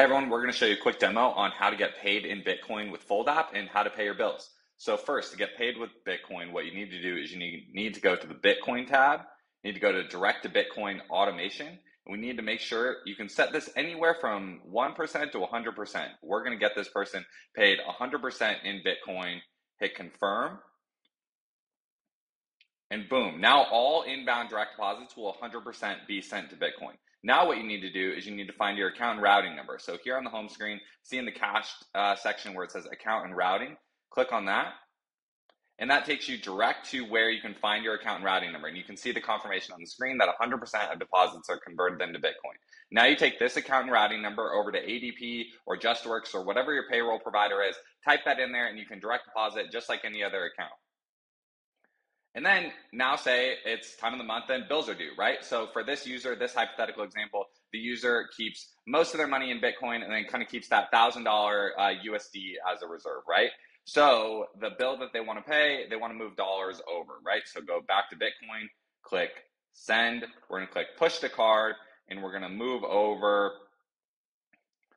Hey everyone, we're going to show you a quick demo on how to get paid in Bitcoin with Fold app and how to pay your bills. So first, to get paid with Bitcoin, what you need to do is you need, need to go to the Bitcoin tab, you need to go to direct to Bitcoin automation, and we need to make sure you can set this anywhere from 1% to 100%. We're going to get this person paid 100% in Bitcoin, hit confirm, and boom, now all inbound direct deposits will 100% be sent to Bitcoin. Now what you need to do is you need to find your account routing number. So here on the home screen, see in the cash uh, section where it says account and routing, click on that. And that takes you direct to where you can find your account and routing number. And you can see the confirmation on the screen that 100% of deposits are converted into Bitcoin. Now you take this account and routing number over to ADP or JustWorks or whatever your payroll provider is, type that in there, and you can direct deposit just like any other account. And then now say it's time of the month and bills are due, right? So for this user, this hypothetical example, the user keeps most of their money in Bitcoin and then kind of keeps that $1,000 uh, USD as a reserve, right? So the bill that they want to pay, they want to move dollars over, right? So go back to Bitcoin, click send. We're going to click push to card and we're going to move over,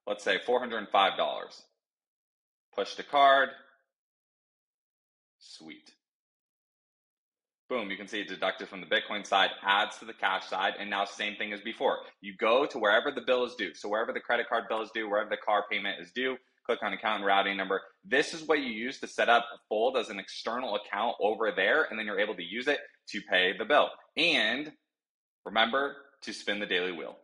let's say $405. Push to card. Sweet boom, you can see it deducted from the Bitcoin side, adds to the cash side, and now same thing as before. You go to wherever the bill is due. So wherever the credit card bill is due, wherever the car payment is due, click on account and routing number. This is what you use to set up a Fold as an external account over there, and then you're able to use it to pay the bill. And remember to spin the daily wheel.